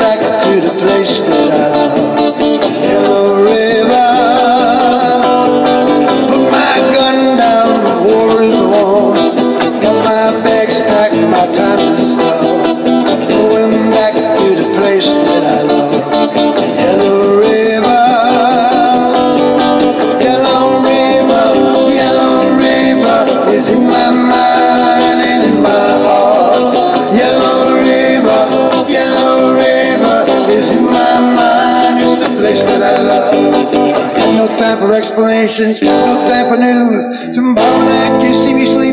back to the place that I love. No time for explanations, no time for news. Tomorrow night, you see me sleep.